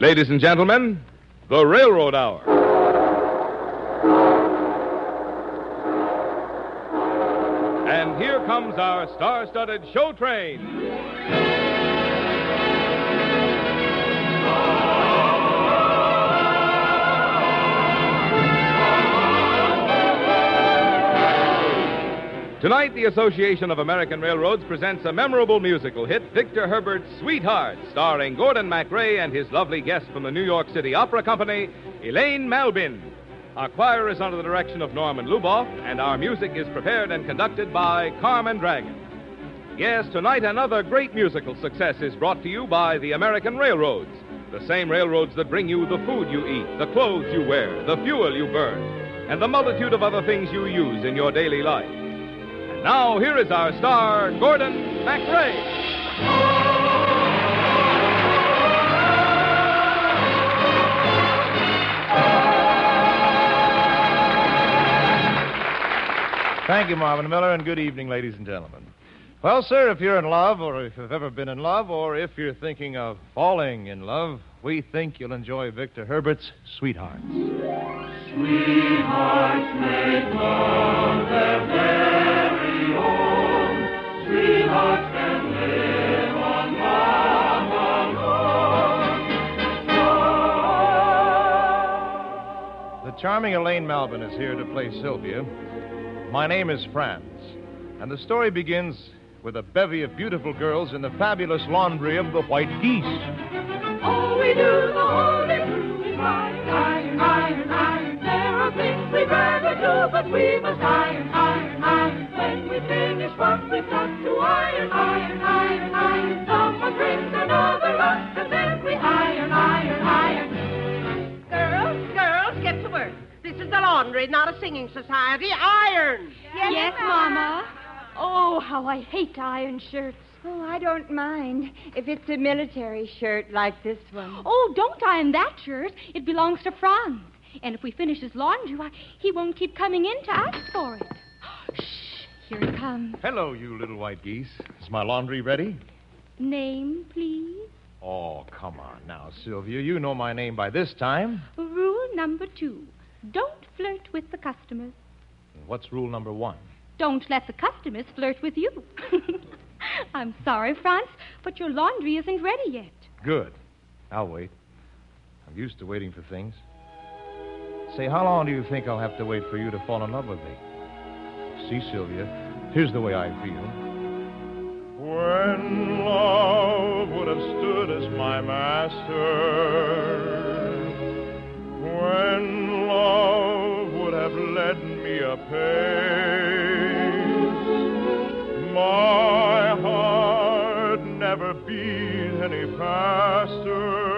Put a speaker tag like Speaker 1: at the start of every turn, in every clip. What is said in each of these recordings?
Speaker 1: Ladies and gentlemen, the Railroad Hour. And here comes our star studded show train. Tonight, the Association of American Railroads presents a memorable musical hit, Victor Herbert's Sweetheart, starring Gordon MacRae and his lovely guest from the New York City Opera Company, Elaine Malbin. Our choir is under the direction of Norman Luboff, and our music is prepared and conducted by Carmen Dragon. Yes, tonight another great musical success is brought to you by the American Railroads, the same railroads that bring you the food you eat, the clothes you wear, the fuel you burn, and the multitude of other things you use in your daily life. And now, here is our star, Gordon MacRae.
Speaker 2: Thank you, Marvin Miller, and good evening, ladies and gentlemen. Well, sir, if you're in love, or if you've ever been in love, or if you're thinking of falling in love, we think you'll enjoy Victor Herbert's Sweethearts.
Speaker 3: Sweethearts make love their
Speaker 2: charming Elaine Malbin is here to play Sylvia. My name is Franz, and the story begins with a bevy of beautiful girls in the fabulous laundry of the White Geese.
Speaker 3: All we do the day through is iron, iron, iron, iron. There are things we'd rather do, but we must iron, iron.
Speaker 4: Is not a singing society. Iron.
Speaker 5: Yes, Mama. Oh, how I hate iron shirts.
Speaker 6: Oh, I don't mind if it's a military shirt like this one.
Speaker 5: Oh, don't iron that shirt. It belongs to Franz. And if we finish his laundry, why, he won't keep coming in to ask for it. Shh, here he comes.
Speaker 2: Hello, you little white geese. Is my laundry ready?
Speaker 5: Name, please.
Speaker 2: Oh, come on now, Sylvia. You know my name by this time.
Speaker 5: Rule number two don't flirt with the customers.
Speaker 2: What's rule number one?
Speaker 5: Don't let the customers flirt with you. I'm sorry, Franz, but your laundry isn't ready yet.
Speaker 2: Good. I'll wait. I'm used to waiting for things. Say, how long do you think I'll have to wait for you to fall in love with me? See, Sylvia, here's the way I feel.
Speaker 3: When love would have stood as my master, when a pace, my heart never beat any faster,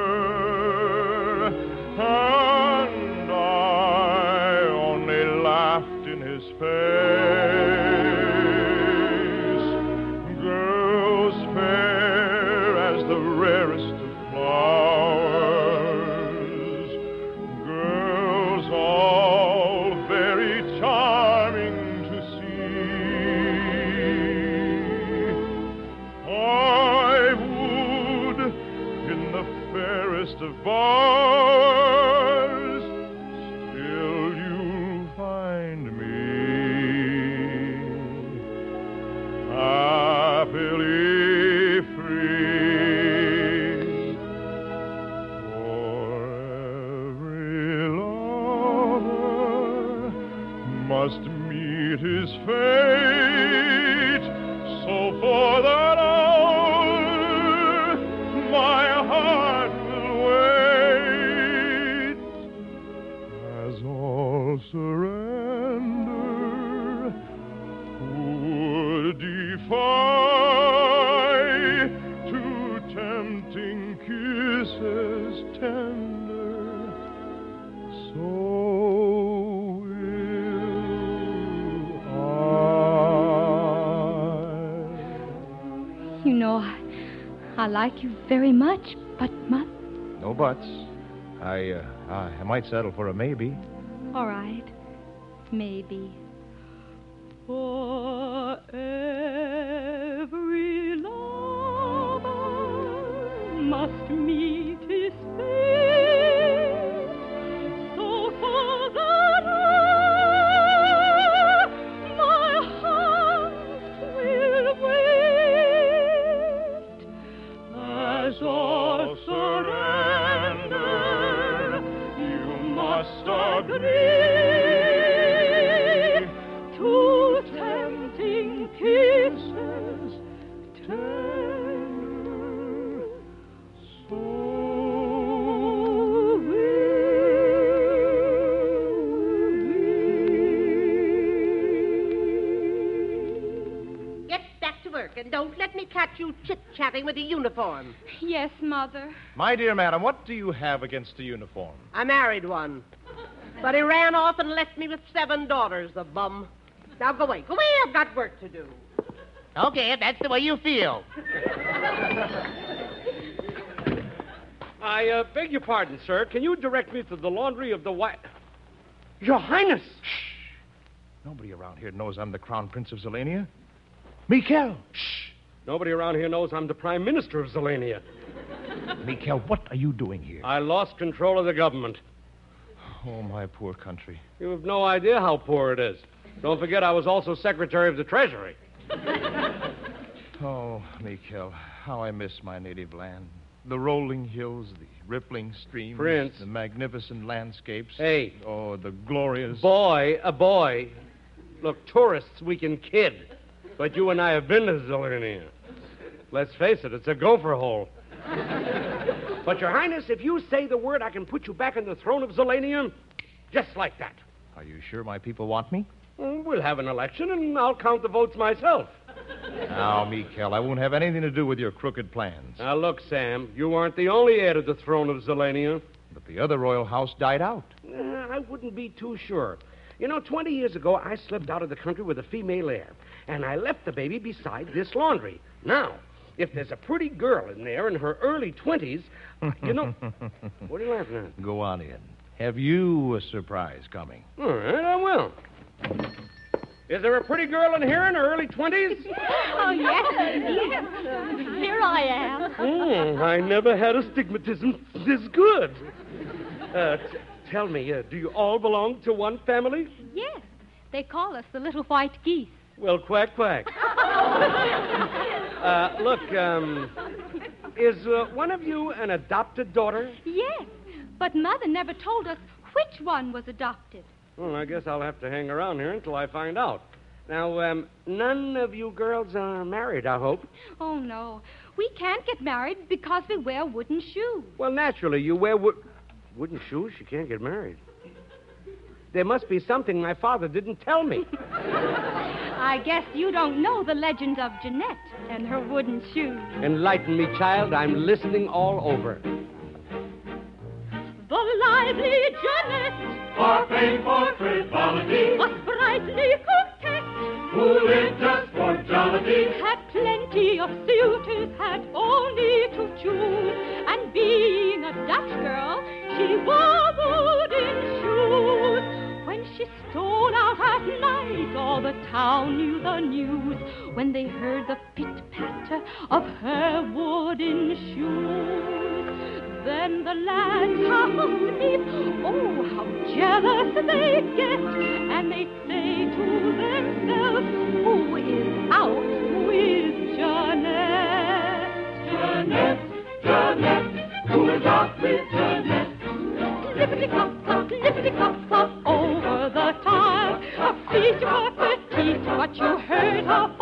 Speaker 3: fairest
Speaker 5: I like you very much, but must.
Speaker 2: No buts. I, uh, I I might settle for a maybe.
Speaker 5: All right. Maybe. For every lover must meet
Speaker 4: don't let me catch you chit-chatting with a uniform.
Speaker 5: Yes, Mother.
Speaker 3: My dear madam, what do you have against a uniform?
Speaker 4: I married one. But he ran off and left me with seven daughters, the bum. Now go away. Go away. I've got work to do.
Speaker 7: Okay, if that's the way you feel.
Speaker 8: I uh, beg your pardon, sir. Can you direct me to the laundry of the White? Your Highness! Shh.
Speaker 3: Nobody around here knows I'm the Crown Prince of Zelania. Mikel!
Speaker 8: Nobody around here knows I'm the Prime Minister of Zelania.
Speaker 3: Mikel, what are you doing here?
Speaker 8: I lost control of the government.
Speaker 3: Oh, my poor country.
Speaker 8: You have no idea how poor it is. Don't forget, I was also Secretary of the Treasury.
Speaker 3: Oh, Mikel, how I miss my native land. The rolling hills, the rippling streams,
Speaker 8: Prince.
Speaker 3: the magnificent landscapes.
Speaker 8: Hey.
Speaker 3: Oh, the glorious.
Speaker 8: Boy, a boy. Look, tourists we can kid. But you and I have been to Zelania. Let's face it, it's a gopher hole. but, Your Highness, if you say the word, I can put you back on the throne of Zelania just like that.
Speaker 3: Are you sure my people want me?
Speaker 8: Well, We'll have an election, and I'll count the votes myself.
Speaker 3: Now, Mikel, I won't have anything to do with your crooked plans.
Speaker 8: Now, look, Sam, you aren't the only heir to the throne of Zelania.
Speaker 3: But the other royal house died out.
Speaker 8: Uh, I wouldn't be too sure. You know, 20 years ago, I slipped out of the country with a female heir, and I left the baby beside this laundry. Now, if there's a pretty girl in there in her early 20s, uh, you know. what are you laughing at?
Speaker 3: Go on in. Have you a surprise coming?
Speaker 8: All right, I will. Is there a pretty girl in here in her early 20s?
Speaker 5: Oh, yes, yes. Here I am.
Speaker 8: Hmm, I never had astigmatism this good. Uh, t- tell me, uh, do you all belong to one family?
Speaker 5: Yes. They call us the little white geese.
Speaker 8: Well, quack, quack. uh, look, um, is uh, one of you an adopted daughter?
Speaker 5: Yes. But Mother never told us which one was adopted.
Speaker 8: Well, I guess I'll have to hang around here until I find out. Now, um, none of you girls are married, I hope.
Speaker 5: Oh, no. We can't get married because we wear wooden shoes.
Speaker 8: Well, naturally, you wear wo- wooden shoes. You can't get married. There must be something my father didn't tell me.
Speaker 5: I guess you don't know the legend of Jeanette and her wooden shoes.
Speaker 8: Enlighten me, child. I'm listening all over.
Speaker 2: The lively Jeanette
Speaker 9: For fame, for frivolity,
Speaker 2: was brightly coquette,
Speaker 9: who lived just for jollity,
Speaker 2: had plenty of suitors, had only to choose, and being a Dutch girl, she wore wooden shoes. She stole out at night, all the town knew the news when they heard the pit-patter of her wooden shoes. Then the lads half asleep, oh, how jealous they get, and they say to themselves, who is out with Jeanette?
Speaker 9: Jeanette, Jeanette, who is out with Jeanette?
Speaker 2: Lippity-clop, clop, over you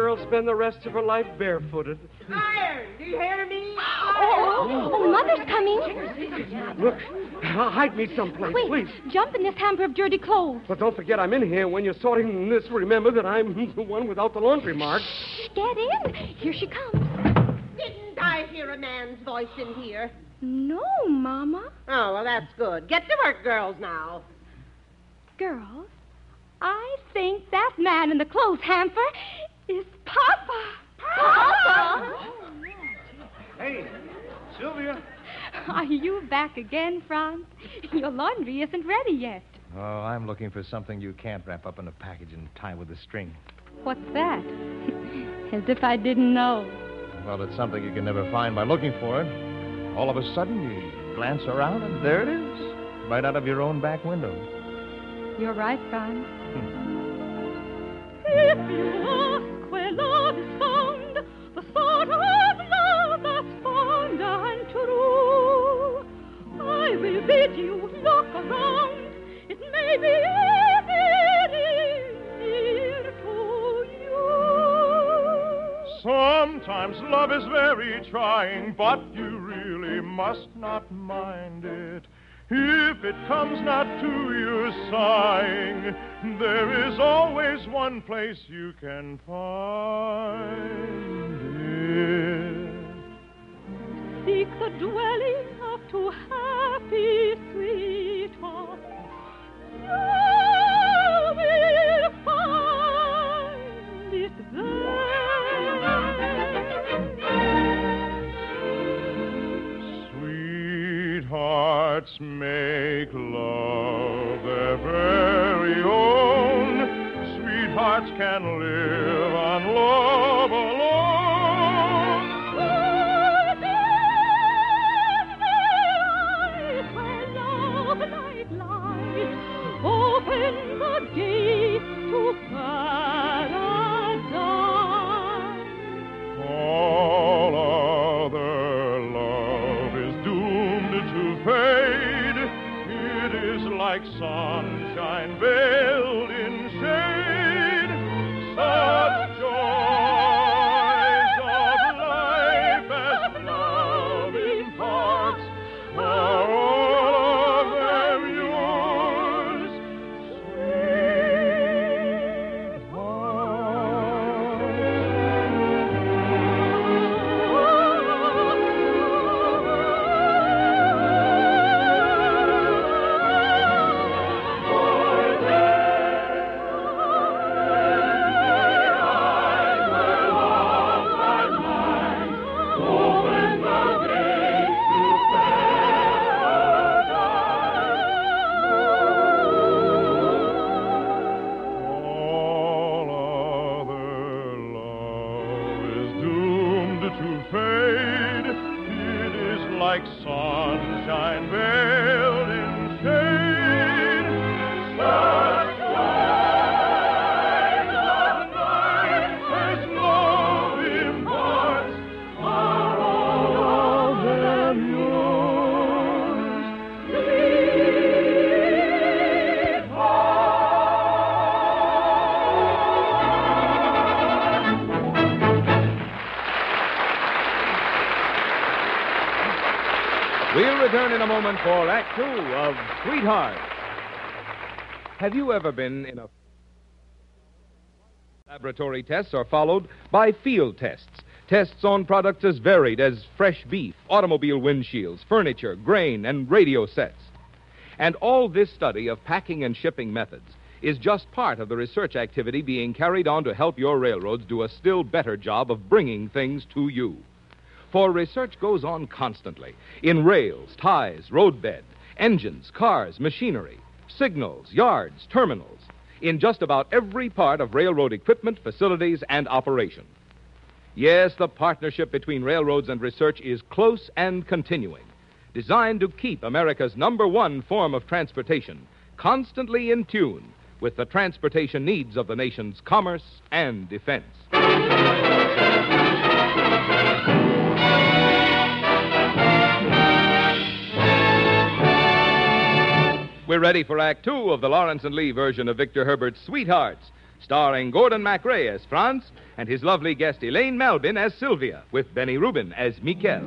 Speaker 8: girl spend the rest of her life barefooted.
Speaker 4: Iron, do you hear me?
Speaker 5: Oh, oh, oh, oh, oh Mother's coming.
Speaker 8: Look, hide me someplace,
Speaker 5: Quick,
Speaker 8: please.
Speaker 5: jump in this hamper of dirty clothes.
Speaker 8: But don't forget I'm in here. When you're sorting this, remember that I'm the one without the laundry mark.
Speaker 5: Shh, get in. Here she comes.
Speaker 4: Didn't I hear a man's voice in here?
Speaker 5: No, Mama.
Speaker 4: Oh, well, that's good. Get to work, girls, now.
Speaker 5: Girls, I think that man in the clothes hamper is Papa. Papa?
Speaker 3: Hey, Sylvia.
Speaker 5: Are you back again, Franz? Your laundry isn't ready yet.
Speaker 3: Oh, I'm looking for something you can't wrap up in a package and tie with a string.
Speaker 5: What's that? As if I didn't know.
Speaker 3: Well, it's something you can never find by looking for it. All of a sudden, you glance around, and there it is, right out of your own back window.
Speaker 5: You're right, Franz. Hmm.
Speaker 2: If you
Speaker 3: Sometimes love is very trying, but you really must not mind it. If it comes not to you sighing, there is always one place you can find it.
Speaker 2: Seek the dwelling of two Sweethearts
Speaker 3: make love
Speaker 1: Act Two of Sweetheart. Have you ever been in a laboratory tests are followed by field tests? Tests on products as varied as fresh beef, automobile windshields, furniture, grain, and radio sets. And all this study of packing and shipping methods is just part of the research activity being carried on to help your railroads do a still better job of bringing things to you. For research goes on constantly in rails, ties, roadbed, engines, cars, machinery, signals, yards, terminals, in just about every part of railroad equipment, facilities, and operation. Yes, the partnership between railroads and research is close and continuing, designed to keep America's number one form of transportation constantly in tune with the transportation needs of the nation's commerce and defense. We're ready for Act Two of the Lawrence and Lee version of Victor Herbert's Sweethearts, starring Gordon MacRae as Franz and his lovely guest Elaine Malbin as Sylvia, with Benny Rubin as Mikel.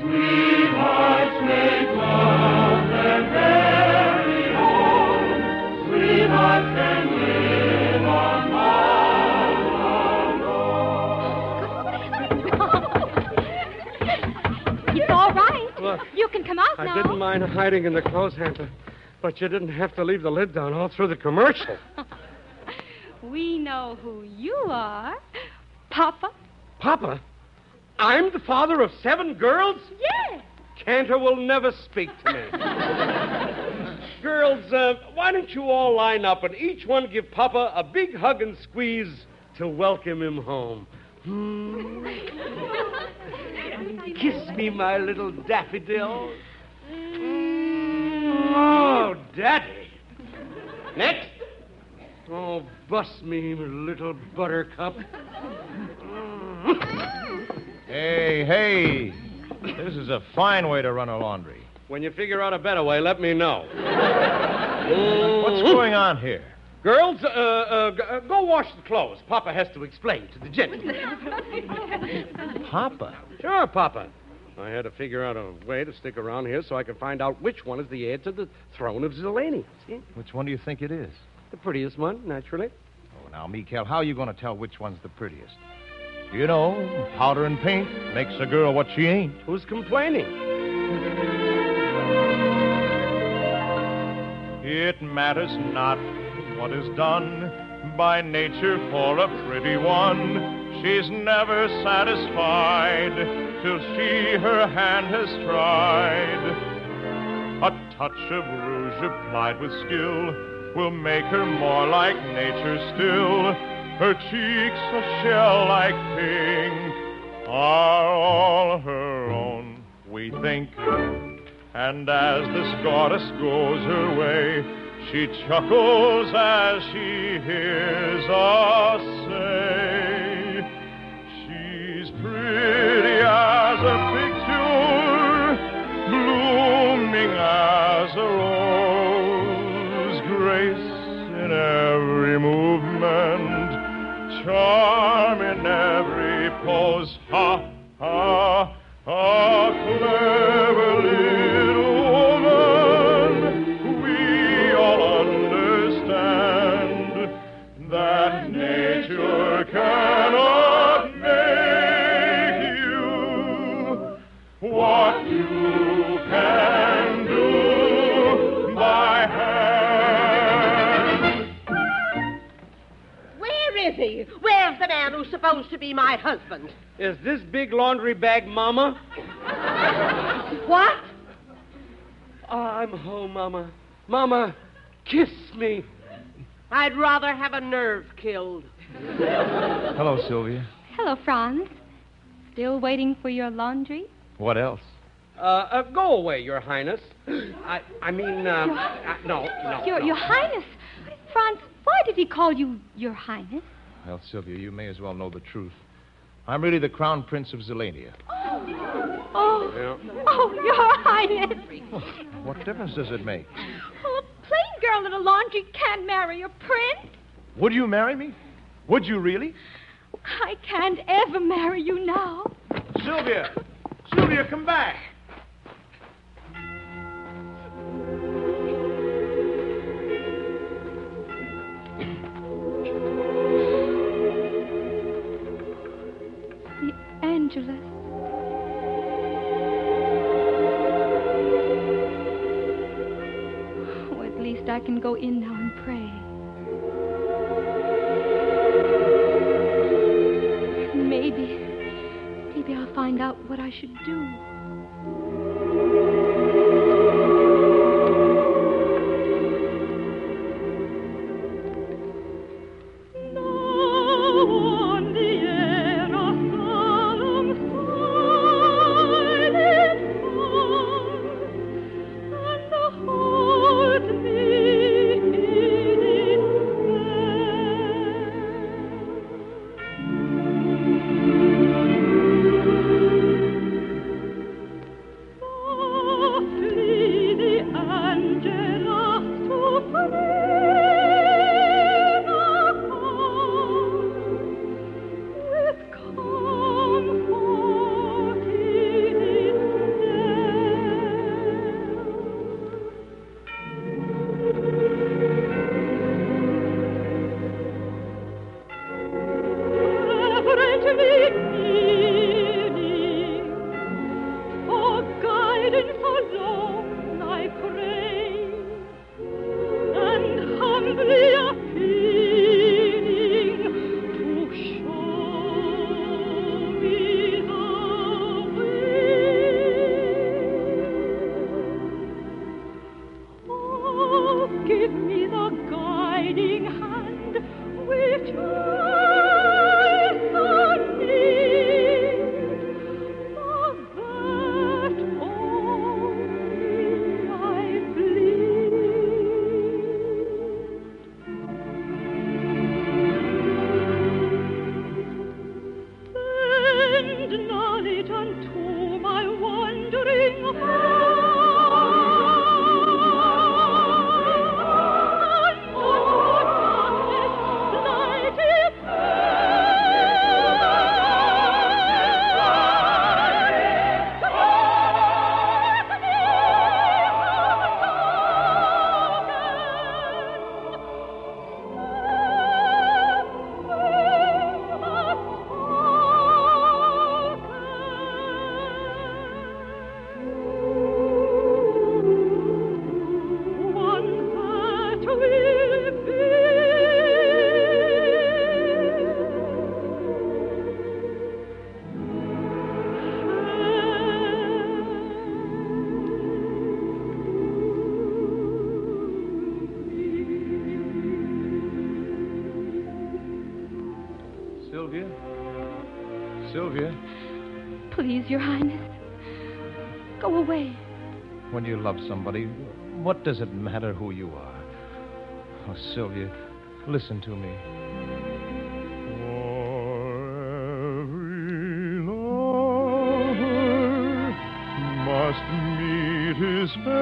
Speaker 9: Sweethearts make love their
Speaker 8: Look,
Speaker 5: You can come out
Speaker 8: I
Speaker 5: now.
Speaker 8: didn't mind hiding in the clothes hamper, but you didn't have to leave the lid down all through the commercial.
Speaker 5: We know who you are. Papa?
Speaker 8: Papa, I'm the father of seven girls?
Speaker 5: Yes.
Speaker 8: Cantor will never speak to me. Girls, uh, why don't you all line up and each one give Papa a big hug and squeeze to welcome him home? Hmm. Kiss me, my little daffodil. Oh, Daddy. Next. Oh, bust me, little buttercup.
Speaker 3: Hey, hey. This is a fine way to run a laundry.
Speaker 8: When you figure out a better way, let me know.
Speaker 3: What's going on here?
Speaker 8: Girls, uh, uh, g- uh, go wash the clothes. Papa has to explain to the gentlemen.
Speaker 3: Papa.
Speaker 8: Sure, Papa. I had to figure out a way to stick around here so I could find out which one is the heir to the throne of Zelania. See?
Speaker 3: Which one do you think it is?
Speaker 8: The prettiest one, naturally.
Speaker 3: Oh, now, Mikel, how are you going to tell which one's the prettiest? You know, powder and paint makes a girl what she ain't.
Speaker 8: Who's complaining?
Speaker 3: It matters not what is done by nature for a pretty one. She's never satisfied till she her hand has tried. A touch of rouge applied with skill will make her more like nature still. Her cheeks, a shell like pink, are all her own, we think. And as this goddess goes her way, she chuckles as she hears us say, She's pretty as a picture, blooming as a rose, grace in every movement, charm
Speaker 4: be my husband?
Speaker 8: Is this big laundry bag Mama?
Speaker 4: What?
Speaker 8: I'm home, Mama. Mama, kiss me.
Speaker 4: I'd rather have a nerve killed.
Speaker 3: Hello, Sylvia.
Speaker 5: Hello, Franz. Still waiting for your laundry?
Speaker 3: What else?
Speaker 8: Uh, uh, go away, Your Highness. I, I mean, uh, no, no.
Speaker 5: Your,
Speaker 8: no.
Speaker 5: your Highness. Franz, why did he call you Your Highness?
Speaker 3: Well, Sylvia, you may as well know the truth. I'm really the Crown Prince of Zelania.
Speaker 5: Oh, oh
Speaker 8: Yeah.
Speaker 5: oh, Your Highness.
Speaker 3: Oh, what difference does it make?
Speaker 5: Oh, a plain girl in a laundry can't marry a prince.
Speaker 3: Would you marry me? Would you really?
Speaker 5: I can't ever marry you now.
Speaker 3: Sylvia! Sylvia, come back!
Speaker 5: Should do.
Speaker 3: Somebody, what does it matter who you are? Oh, Sylvia, listen to me. For every lover must meet his fate.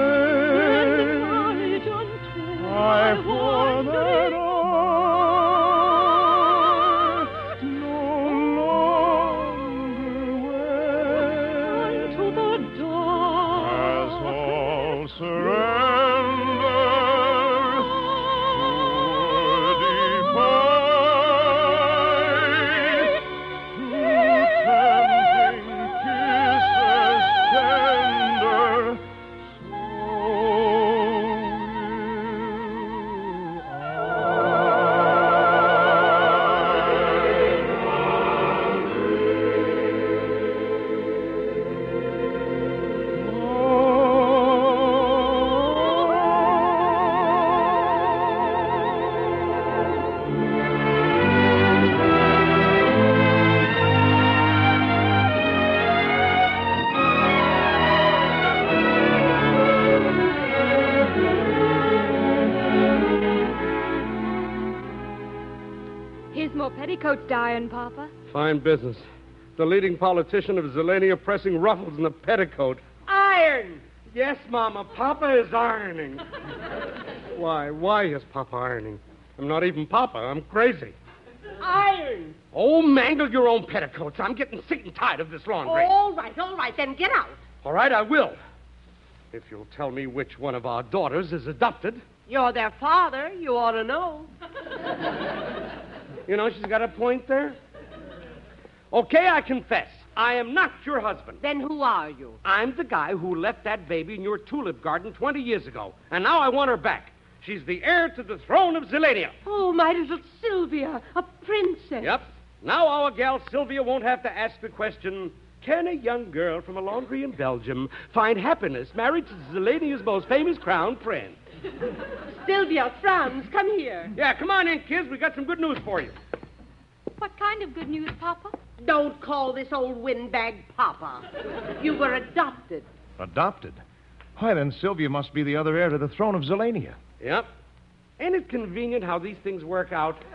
Speaker 6: Here's more dying, Papa.
Speaker 8: Fine business. The leading politician of Zelania pressing ruffles in the petticoat.
Speaker 4: Iron!
Speaker 8: Yes, Mama, Papa is ironing. why, why is Papa ironing? I'm not even Papa. I'm crazy.
Speaker 4: Iron!
Speaker 8: Oh, mangle your own petticoats. I'm getting sick and tired of this laundry.
Speaker 4: All right, all right, then get out.
Speaker 8: All right, I will. If you'll tell me which one of our daughters is adopted.
Speaker 4: You're their father. You ought to know.
Speaker 8: You know, she's got a point there. Okay, I confess. I am not your husband.
Speaker 4: Then who are you?
Speaker 8: I'm the guy who left that baby in your tulip garden 20 years ago. And now I want her back. She's the heir to the throne of Zelania.
Speaker 4: Oh, my little Sylvia, a princess.
Speaker 8: Yep. Now our gal Sylvia won't have to ask the question Can a young girl from a laundry in Belgium find happiness married to Zelania's most famous crown prince?
Speaker 4: Sylvia, Franz, come here.
Speaker 8: Yeah, come on in, kids. We got some good news for you.
Speaker 5: What kind of good news, Papa?
Speaker 4: Don't call this old windbag Papa. You were adopted.
Speaker 3: Adopted? Why, then Sylvia must be the other heir to the throne of Zelania.
Speaker 8: Yep. Ain't it convenient how these things work out?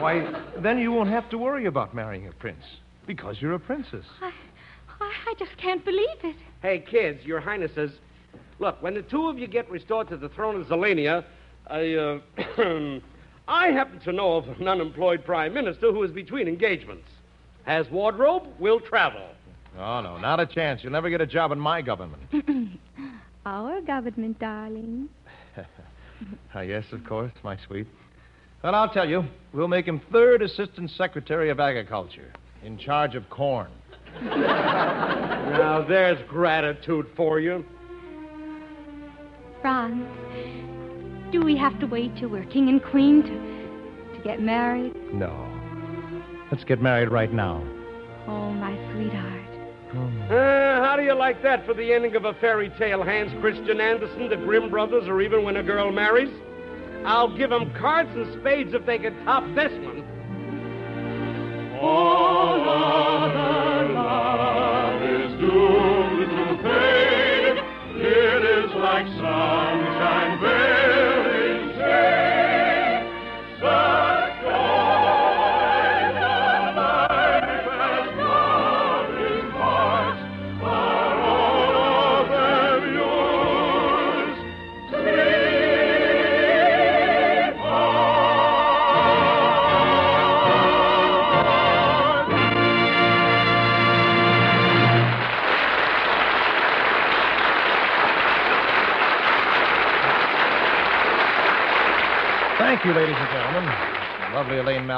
Speaker 3: Why, then you won't have to worry about marrying a prince, because you're a princess.
Speaker 5: I, I, I just can't believe it.
Speaker 8: Hey, kids, your highnesses. Look, when the two of you get restored to the throne of Zelania, I, uh, I happen to know of an unemployed prime minister who is between engagements. Has wardrobe, will travel.
Speaker 3: Oh, no, not a chance. You'll never get a job in my government.
Speaker 5: Our government, darling.
Speaker 3: Ah, yes, of course, my sweet. Well, I'll tell you, we'll make him third assistant secretary of agriculture, in charge of corn.
Speaker 8: Now, there's gratitude for you.
Speaker 5: Franz, do we have to wait till we're king and queen to, to get married?
Speaker 3: No. Let's get married right now.
Speaker 5: Oh, my sweetheart.
Speaker 8: Uh, how do you like that for the ending of a fairy tale, Hans Christian Andersen, the Grimm brothers, or even when a girl marries? I'll give 'em cards and spades if they can top this one.
Speaker 9: All other love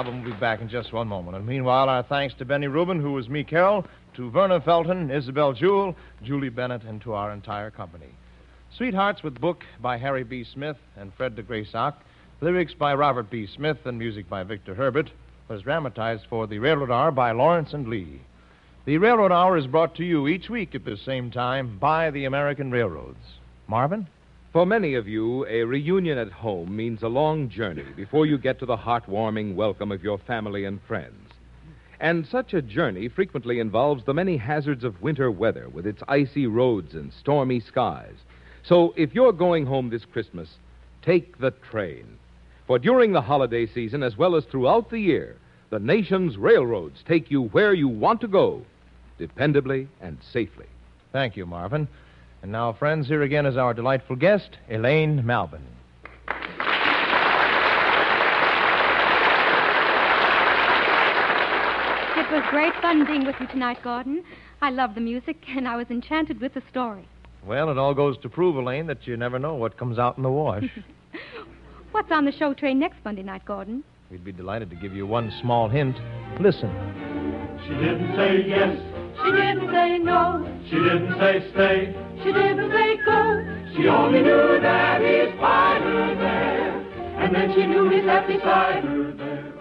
Speaker 3: Malbin will be back in just one moment. And meanwhile, our thanks to Benny Rubin, who was Mikel, to Verna Felton, Isabel Jewell, Julie Bennett, and to our entire company. Sweethearts with book by Harry B. Smith and Fred de Gresac, lyrics by Robert B. Smith, and music by Victor Herbert, was dramatized for the Railroad Hour by Lawrence and Lee. The Railroad Hour is brought to you each week at this same time by the American Railroads. Marvin?
Speaker 1: For many of you, a reunion at home means a long journey before you get to the heartwarming welcome of your family and friends. And such a journey frequently involves the many hazards of winter weather with its icy roads and stormy skies. So if you're going home this Christmas, take the train. For during the holiday season, as well as throughout the year, the nation's railroads take you where you want to go, dependably and safely.
Speaker 3: Thank you, Marvin. And now, friends, here again is our delightful guest, Elaine Malbin.
Speaker 5: It was great fun being with you tonight, Gordon. I love the music, and I was enchanted with the story.
Speaker 3: Well, it all goes to prove, Elaine, that you never know what comes out in the wash.
Speaker 5: What's on the show train next Monday night, Gordon?
Speaker 3: We'd be delighted to give you one small hint. Listen.
Speaker 9: She didn't say yes,
Speaker 2: She didn't say no.
Speaker 9: she didn't say stay.
Speaker 2: She didn't say go.
Speaker 9: She only knew that he spied her there, and then she knew he sat beside her there.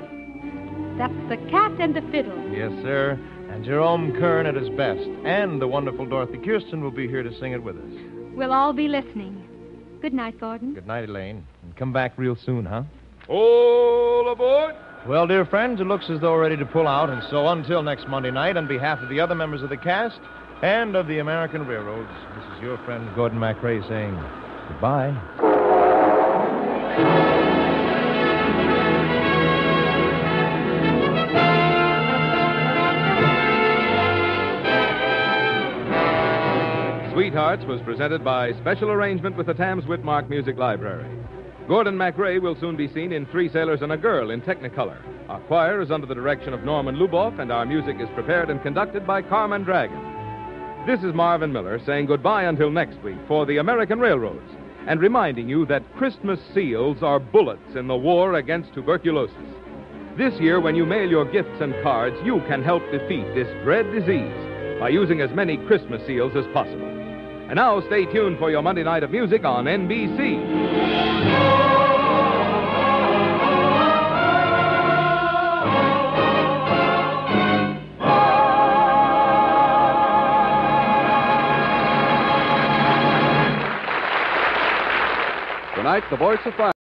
Speaker 5: That's the cat and the fiddle.
Speaker 3: Yes, sir. And Jerome Kern at his best. And the wonderful Dorothy Kirsten will be here to sing it with us.
Speaker 5: We'll all be listening. Good night, Gordon.
Speaker 3: Good night, Elaine. And come back real soon, huh?
Speaker 1: All aboard!
Speaker 3: Well, dear friends, it looks as though we're ready to pull out. And so until next Monday night, on behalf of the other members of the cast and of the American Railroads, this is your friend Gordon MacRae saying goodbye.
Speaker 1: Sweethearts was presented by special arrangement with the Tams Witmark Music Library. Gordon MacRae will soon be seen in Three Sailors and a Girl in Technicolor. Our choir is under the direction of Norman Luboff, and our music is prepared and conducted by Carmen Dragon. This is Marvin Miller saying goodbye until next week for the American Railroads and reminding you that Christmas seals are bullets in the war against tuberculosis. This year, when you mail your gifts and cards, you can help defeat this dread disease by using as many Christmas seals as possible. And now, stay tuned for your Monday night of music on NBC. Tonight, the voice of fire.